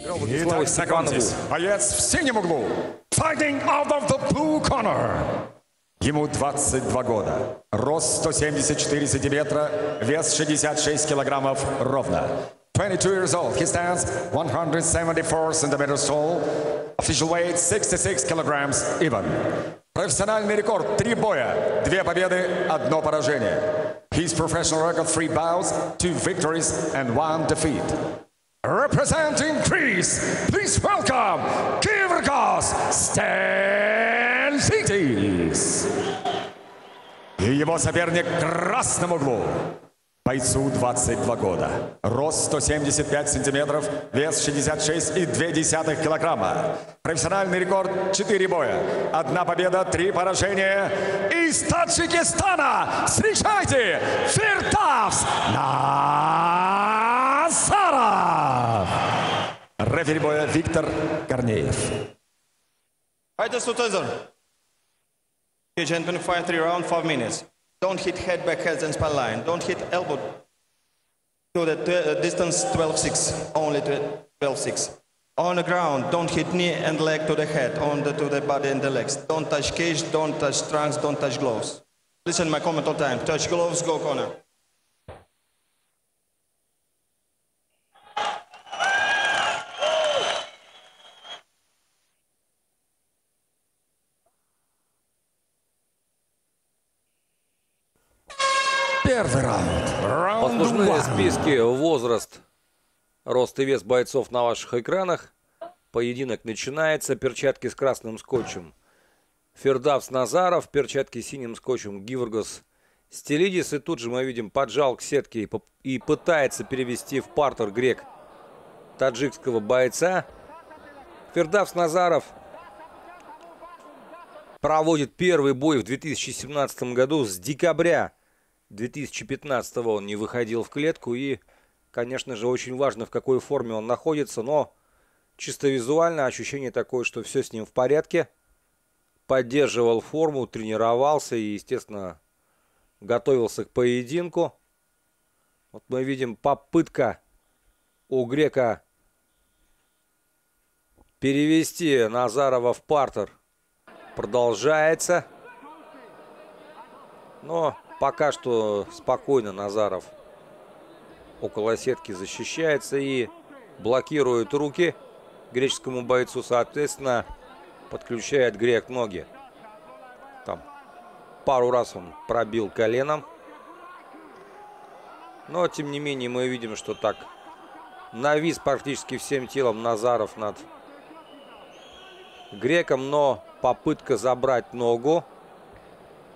Играл Владислава Итак, Степанову. знакомьтесь, боец в синем углу. Fighting out of the blue corner. Ему 22 года. Рост 174 сантиметра, вес 66 килограммов ровно. 22 years old. He stands 174 centimeters tall. Official weight 66 kilograms even. Профессиональный рекорд – три боя, две победы, одно поражение. His professional record – three bouts, two victories and one defeat. Representing Greece, please welcome Kyrgos Stansitis. И его соперник в красном углу. Бойцу 22 года. Рост 175 сантиметров, вес 66,2 килограмма. Профессиональный рекорд 4 боя. Одна победа, три поражения. Из Таджикистана встречайте Фиртавс Назаров. Рефери боя Виктор Корнеев. Fighters to Tezor. Okay, gentlemen, fight three round, five minutes. Don't hit head, back heads, and spine line. Don't hit elbow to the tw- uh, distance 12-6, only to 12-6. On the ground, don't hit knee and leg to the head, on the, to the body and the legs. Don't touch cage, don't touch trunks, don't touch gloves. Listen my comment all time. Touch gloves, go corner. Первый раунд. Послужные списки, возраст, рост и вес бойцов на ваших экранах. Поединок начинается. Перчатки с красным скотчем. Фердавс Назаров, перчатки с синим скотчем. Гивергос Стелидис. И тут же мы видим поджал к сетке и, и пытается перевести в партер грек таджикского бойца. Фердавс Назаров проводит первый бой в 2017 году с декабря 2015 он не выходил в клетку и, конечно же, очень важно, в какой форме он находится, но чисто визуально ощущение такое, что все с ним в порядке. Поддерживал форму, тренировался и, естественно, готовился к поединку. Вот мы видим попытка у Грека перевести Назарова в партер продолжается. Но пока что спокойно Назаров около сетки защищается и блокирует руки греческому бойцу. Соответственно, подключает грек ноги. Там пару раз он пробил коленом. Но, тем не менее, мы видим, что так навис практически всем телом Назаров над греком. Но попытка забрать ногу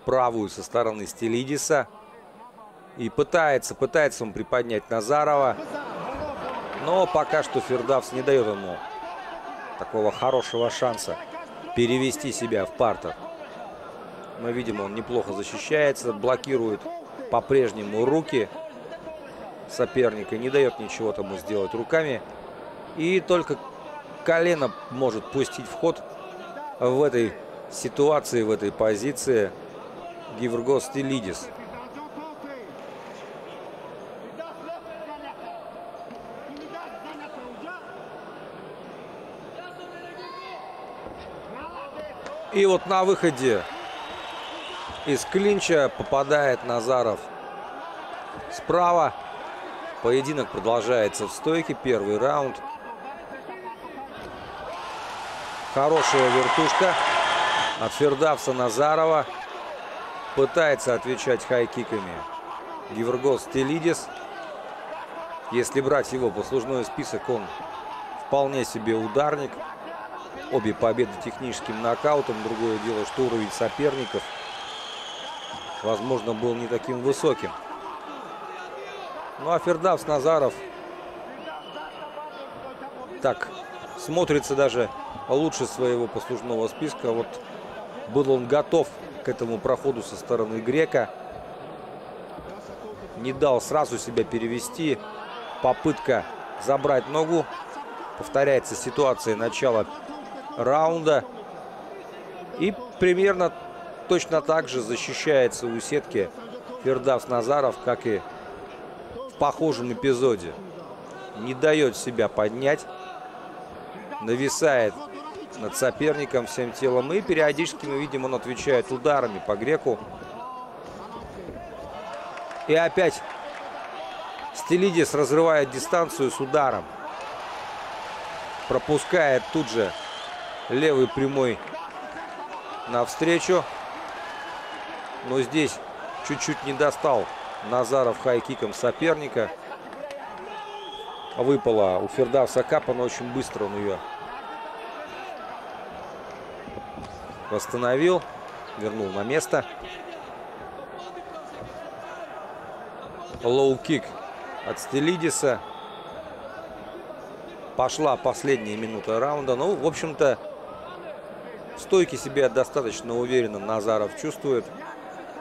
правую со стороны Стелидиса. И пытается, пытается он приподнять Назарова. Но пока что Фердавс не дает ему такого хорошего шанса перевести себя в партер. Мы видим, он неплохо защищается, блокирует по-прежнему руки соперника, не дает ничего тому сделать руками. И только колено может пустить в ход в этой ситуации, в этой позиции Гивергос Стилидис. И вот на выходе из клинча попадает Назаров справа. Поединок продолжается в стойке. Первый раунд. Хорошая вертушка от Фердавса Назарова. Пытается отвечать хай-киками Гивергос Телидис. Если брать его послужной список, он вполне себе ударник. Обе победы техническим нокаутом. Другое дело, что уровень соперников, возможно, был не таким высоким. Ну а Фердавс Назаров так смотрится даже лучше своего послужного списка. Вот был он готов к этому проходу со стороны Грека. Не дал сразу себя перевести. Попытка забрать ногу. Повторяется ситуация начала раунда. И примерно точно так же защищается у сетки Фердавс Назаров, как и в похожем эпизоде. Не дает себя поднять. нависает над соперником всем телом. И периодически мы видим, он отвечает ударами по греку. И опять Стилидис разрывает дистанцию с ударом. Пропускает тут же левый прямой навстречу. Но здесь чуть-чуть не достал Назаров хайкиком соперника. Выпала у Фердавса капа, но очень быстро он ее восстановил. Вернул на место. Лоу-кик от Стелидиса. Пошла последняя минута раунда. Ну, в общем-то, стойки себя достаточно уверенно Назаров чувствует.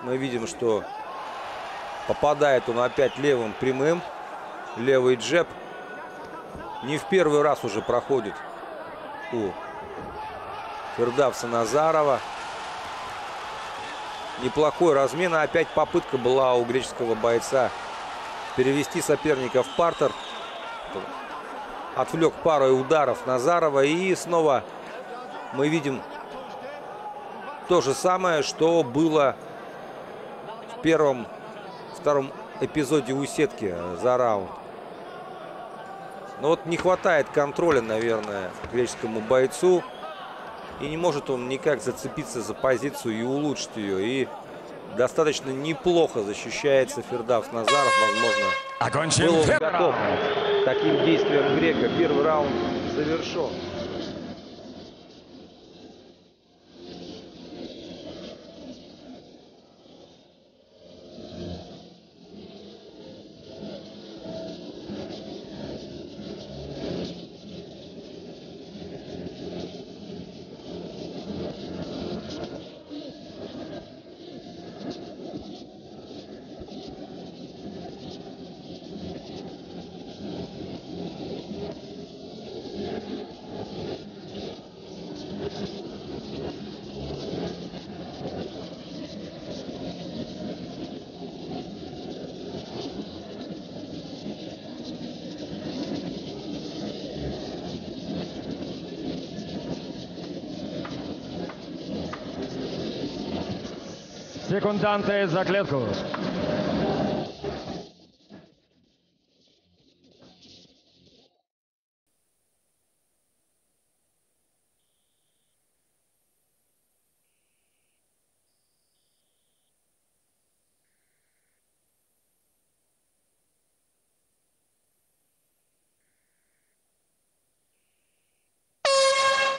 Мы видим, что попадает он опять левым прямым. Левый джеб. Не в первый раз уже проходит у Фердавса Назарова. Неплохой размен. опять попытка была у греческого бойца перевести соперника в партер. Отвлек парой ударов Назарова. И снова мы видим то же самое, что было в первом, втором эпизоде у сетки за раунд. Но вот не хватает контроля, наверное, греческому бойцу. И не может он никак зацепиться за позицию и улучшить ее. И достаточно неплохо защищается Фердавс Назаров. Возможно, Окончен был он готов к таким действиям Грека. Первый раунд завершен. Секунданты за клетку.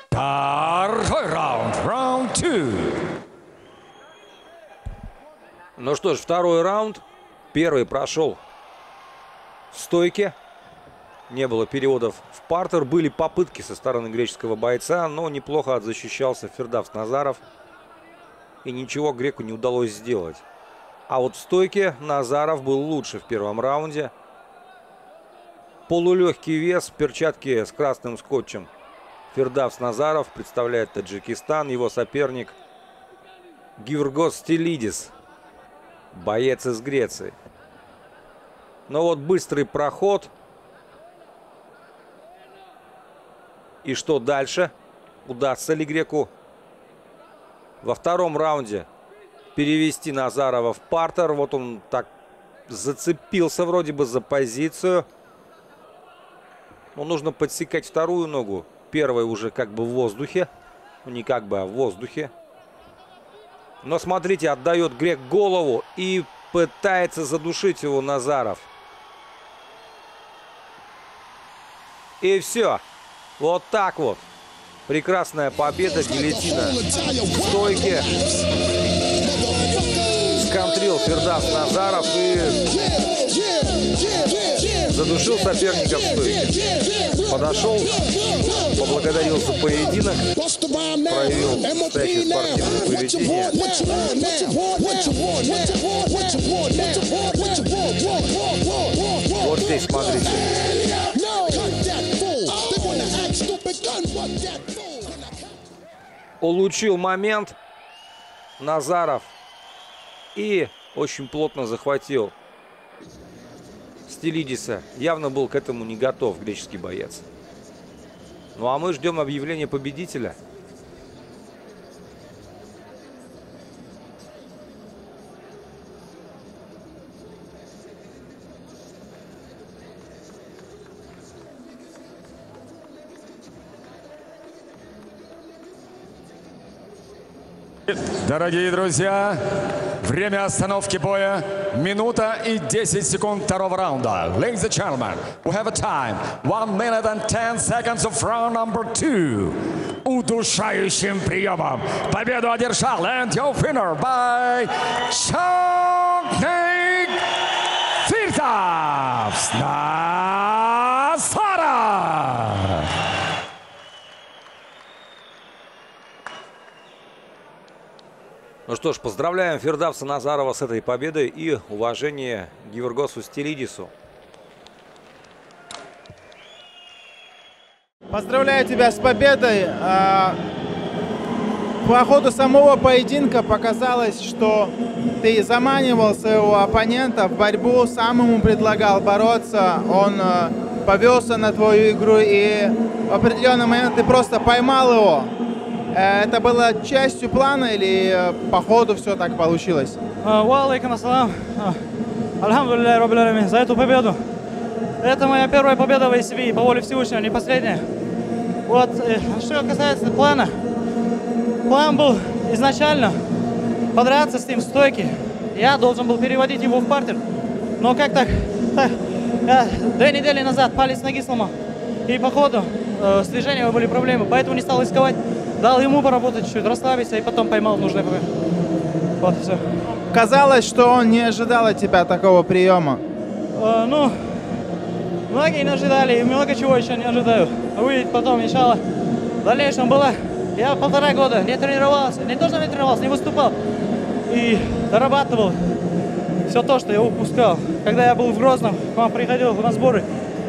Второй раунд. Раунд 2. Ну что ж, второй раунд. Первый прошел в стойке. Не было переводов в партер. Были попытки со стороны греческого бойца, но неплохо отзащищался Фердавс Назаров. И ничего греку не удалось сделать. А вот в стойке Назаров был лучше в первом раунде. Полулегкий вес, перчатки с красным скотчем. Фердавс Назаров представляет Таджикистан. Его соперник Гивргос Стилидис, боец из Греции. Но вот быстрый проход. И что дальше? Удастся ли Греку во втором раунде перевести Назарова в партер? Вот он так зацепился вроде бы за позицию. Но нужно подсекать вторую ногу. Первая уже как бы в воздухе. Ну, не как бы, а в воздухе. Но смотрите, отдает Грек голову и пытается задушить его Назаров. И все. Вот так вот. Прекрасная победа гильотина. В стойке. Сконтрил Фердас Назаров и задушил соперника в стойке. Подошел, поблагодарил за поединок, проявил настоящее спортивное поведение. Вот здесь смотрите. Улучил момент Назаров и очень плотно захватил Стилидиса. Явно был к этому не готов греческий боец. Ну а мы ждем объявления победителя. Дорогие друзья, время остановки боя минута и 10 секунд второго раунда. Ladies and gentlemen, we have a time 1 minute and 10 seconds of round number 2. Удушающим приемом победу одержал and your winner by Чонгник Фиртовс Ну что ж, поздравляем Фердавса Назарова с этой победой и уважение Гивергосу Стилидису. Поздравляю тебя с победой. А, По ходу самого поединка показалось, что ты заманивал своего оппонента в борьбу, сам ему предлагал бороться, он а, повелся на твою игру и в определенный момент ты просто поймал его. Э, Это было частью плана или э, по ходу все так получилось? А, Ва алейкум ассалам. Альхамдулилля, Алямин, за эту победу. Это моя первая победа в ACB, по воле Всевышнего, не последняя. Вот, э, что касается плана. План был изначально подраться с ним в стойке. Я должен был переводить его в партер. Но как так? так, я две недели назад палец ноги сломал. И по ходу э, с движением были проблемы, поэтому не стал рисковать. Дал ему поработать чуть, расслабиться и потом поймал нужное время. Вот все. Казалось, что он не ожидал от тебя такого приема. Э, ну, многие не ожидали, и много чего еще не ожидаю. Увидеть потом, иншалла. В дальнейшем было, я полтора года не тренировался, не то, что не тренировался, не выступал. И дорабатывал все то, что я упускал. Когда я был в Грозном, к вам приходил на сборы,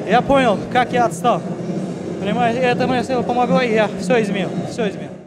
я понял, как я отстал. Понимаете, это мне помогло, и я все изменил, все изменил.